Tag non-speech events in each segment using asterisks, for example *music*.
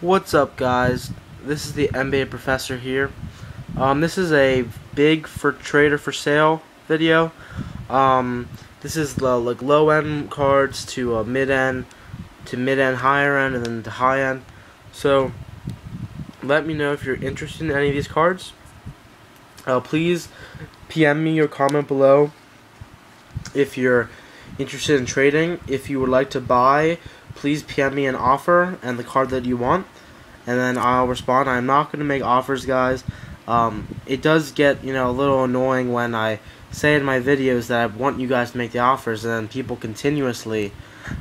What's up guys? This is the NBA professor here. Um, this is a big for trader for sale video. Um, this is the like low end cards to uh, mid end to mid end higher end and then to high end. So let me know if you're interested in any of these cards. Uh, please PM me your comment below if you're interested in trading. If you would like to buy please PM me an offer and the card that you want, and then I'll respond. I'm not going to make offers, guys. Um, it does get you know a little annoying when I say in my videos that I want you guys to make the offers, and then people continuously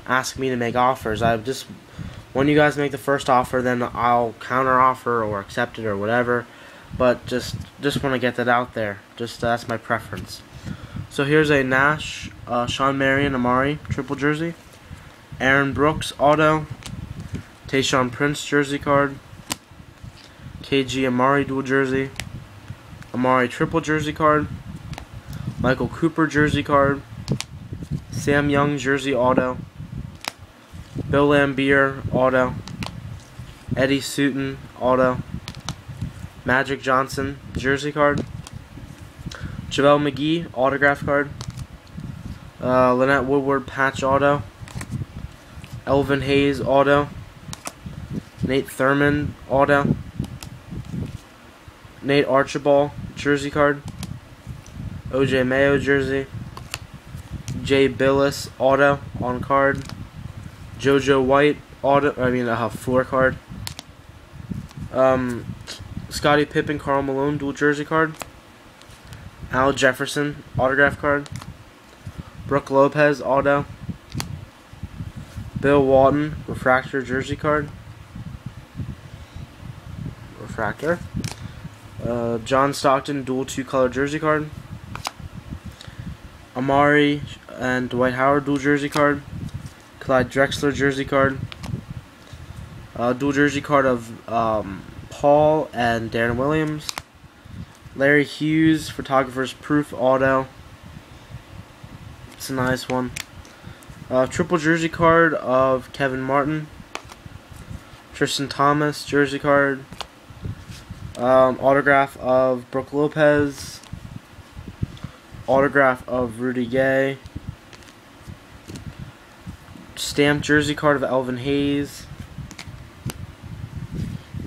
ask me to make offers. I just when you guys make the first offer, then I'll counter offer or accept it or whatever. But just just want to get that out there. Just uh, that's my preference. So here's a Nash, uh, Shawn Marion, Amar'e triple jersey. Aaron Brooks auto, Tayshaun Prince jersey card, KG Amar'e dual jersey, Amar'e triple jersey card, Michael Cooper jersey card, Sam Young jersey auto, Bill Laimbeer auto, Eddie Sutton auto, Magic Johnson jersey card, JaVale McGee autograph card, uh, Lynette Woodard patch auto, Elvin Hayes auto. Nate Thurmond auto. Nate Archibald jersey card. OJ Mayo jersey. Jay Bilas auto on card. JoJo White auto. I mean, a floor card. Um, Scottie Pippen, Karl Malone dual jersey card. Al Jefferson autograph card. Brook Lopez auto. Bill Walton, refractor jersey card. Refractor. Uh, John Stockton, dual two color jersey card. Amar'e and Dwight Howard, dual jersey card. Clyde Drexler, jersey card. Uh, dual jersey card of um, Paul and Deron Williams. Larry Hughes, photographer's proof auto. It's a nice one. Uh, triple jersey card of Kevin Martin. Tristan Thomas jersey card. Um, autograph of Brook Lopez. Autograph of Rudy Gay. Stamped jersey card of Elvin Hayes.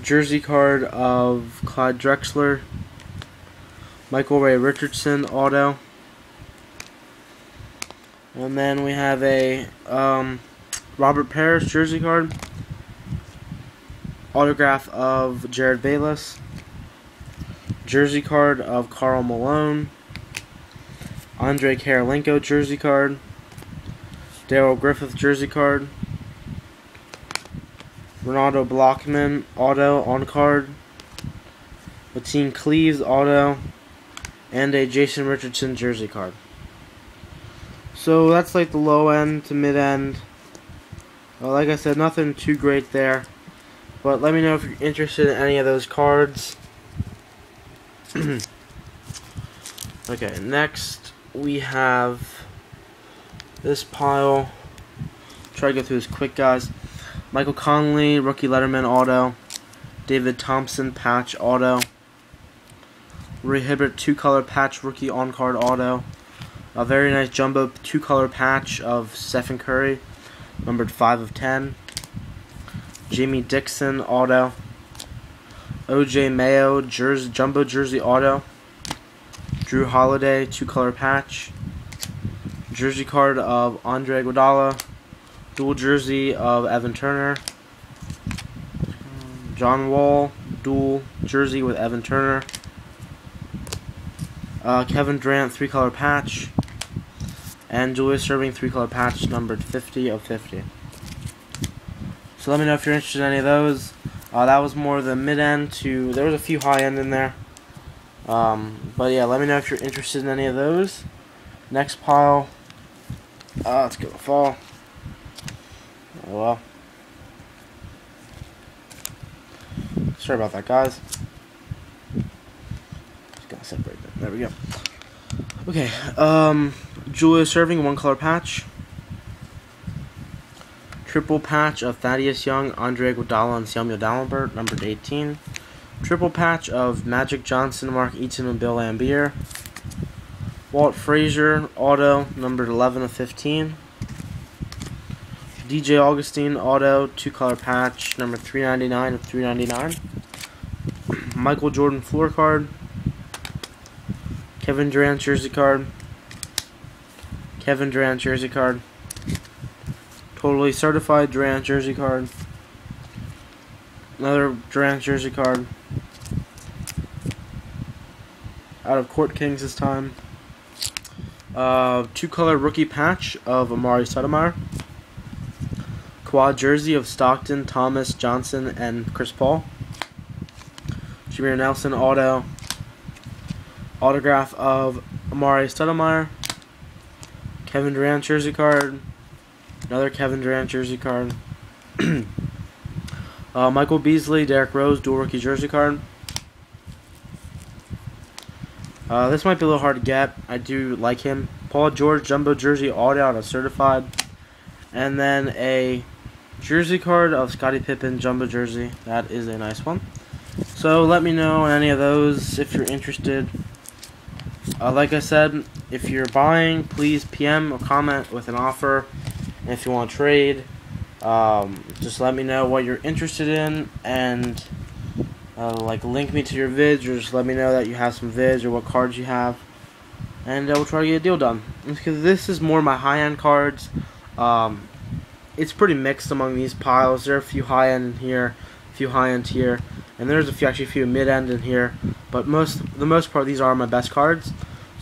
Jersey card of Clyde Drexler. Michael Ray Richardson auto. And then we have a um, Robert Parish jersey card. Autograph of Jerryd Bayless. Jersey card of Karl Malone. Andre Kirilenko jersey card. Darrell Griffith jersey card. Renaldo Balkman auto on card. Mateen Cleaves auto. And a Jason Richardson jersey card. So that's like the low end to mid end. Well, like I said, nothing too great there. But let me know if you're interested in any of those cards. *clears throat* okay, next we have this pile. Try to go through this quick, guys. Michael Conley, rookie Letterman auto. David Thompson, patch auto. Roy Hibbert, two color patch rookie on card auto. A very nice jumbo two-color patch of Stephen Curry, numbered 5 of 10. Jamie Dixon auto. OJ Mayo jersey, jumbo jersey auto. Jrue Holiday two-color patch. Jersey card of Andre Iguodala. Dual jersey of Evan Turner. John Wall dual jersey with Evan Turner. Uh, Kevin Durant three-color patch. And Julius Erving three color patch numbered 50 of 50. So let me know if you're interested in any of those. Uh, that was more the mid end to there was a few high end in there. Um, but yeah, let me know if you're interested in any of those. Next pile. Uh, let's go fall. Oh well. Sorry about that, guys. Just gotta separate that. There we go. Okay, um, Julius Erving, one color patch. Triple patch of Thaddeus Young, Andre Iguodala, and Samuel Dalembert, numbered 18. Triple patch of Magic Johnson, Mark Eaton, and Bill Laimbeer. Walt Frazier, auto, numbered 11 of 15. DJ Augustin, auto, two color patch, number 399 of 399. *clears throat* Michael Jordan, floor card. Kevin Durant, jersey card. Kevin Durant, jersey card. Totally certified Durant jersey card. Another Durant jersey card. Out of Court Kings this time. Uh, two color rookie patch of Amar'e Stoudemire. Quad jersey of Stockton, Thomas, Johnson, and Chris Paul. Jameer Nelson auto. Autograph of Amar'e Stoudemire. Kevin Durant jersey card. Another Kevin Durant jersey card. *clears throat* uh, Michael Beasley, Derrick Rose, dual rookie jersey card. Uh, this might be a little hard to get. I do like him. Paul George, jumbo jersey, all out of certified. And then a jersey card of Scottie Pippen, jumbo jersey. That is a nice one. So let me know on any of those if you're interested. Uh, like I said, if you're buying, please PM or comment with an offer. And if you want to trade, um, just let me know what you're interested in and uh, like link me to your vids or just let me know that you have some vids or what cards you have. And uh, we'll try to get a deal done. Because this is more my high-end cards. Um, it's pretty mixed among these piles. There are a few high-end in here, a few high-end here, and there's a few actually a few mid-end in here. But most, the most part, these are my best cards.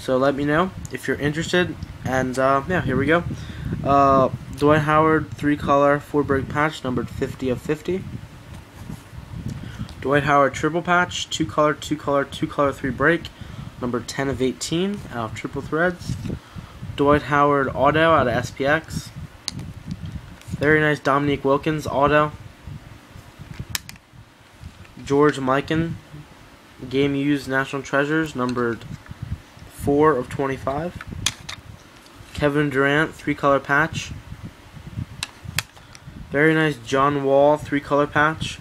So let me know if you're interested. And uh, yeah, here we go. Uh, Dwight Howard, three color, four break patch, numbered 50 of 50. Dwight Howard triple patch, two color, two color, two color, three break, number 10 of 18 out of triple threads. Dwight Howard auto out of SPX. Very nice Dominique Wilkins auto. George Mikan, game used National Treasures, numbered 4 of 25. Kevin Durant, three color patch. Very nice John Wall, three color patch.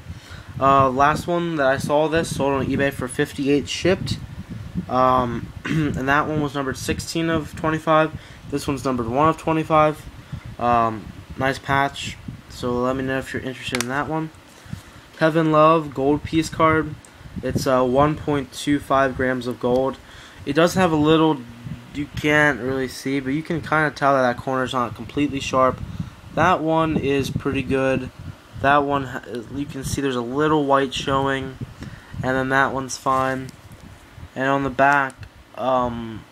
Uh, last one that I saw this sold on eBay for 58 shipped. Um, *clears throat* and that one was numbered 16 of 25. This one's numbered 1 of 25. Um, nice patch. So let me know if you're interested in that one. Kevin Love, gold piece card. It's uh, 1.25 grams of gold. It does have a little, you can't really see, but you can kind of tell that that corner is not completely sharp. That one is pretty good. That one, you can see there's a little white showing, and then that one's fine. And on the back, um,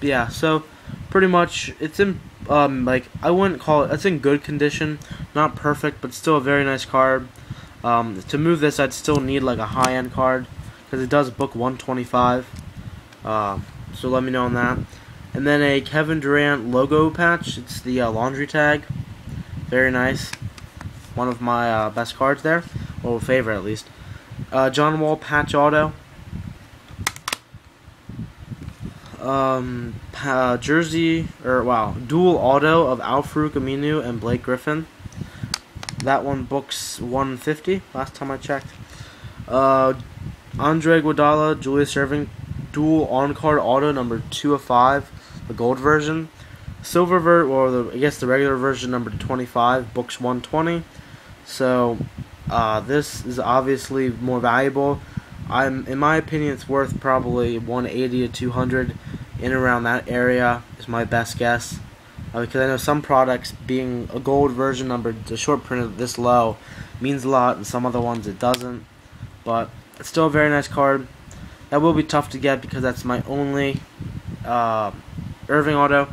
yeah, so pretty much it's in, um, like, I wouldn't call it, it's in good condition. Not perfect, but still a very nice card. Um, to move this, I'd still need, like, a high-end card, because it does book 125 uh, so let me know on that. And then a Kevin Durant logo patch. It's the uh, laundry tag. Very nice. One of my uh, best cards there. Or favorite, at least. Uh, John Wall patch auto. Um, uh, jersey, or wow, dual auto of Al-Farouq Aminu and Blake Griffin. That one books 150 last time I checked. Uh, Andre Iguodala, Julius Erving dual on-card auto number 2 of 5, the gold version. Silver ver or the I guess the regular version number 25, books 120. So uh, this is obviously more valuable. I'm in my opinion it's worth probably 180 to 200 in around that area is my best guess. Uh, because I know some products being a gold version number the short print of this low means a lot and some other ones it doesn't. But it's still a very nice card. That will be tough to get because that's my only uh, Erving auto.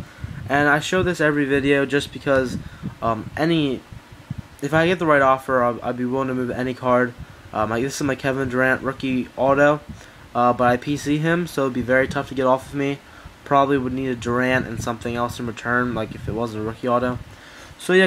And I show this every video just because um, any, if I get the right offer, I'll, I'd be willing to move any card. Um, I, this is my Kevin Durant rookie auto, uh, but I PC him, so it'd be very tough to get off of me. Probably would need a Durant and something else in return, like if it wasn't a rookie auto. So yeah.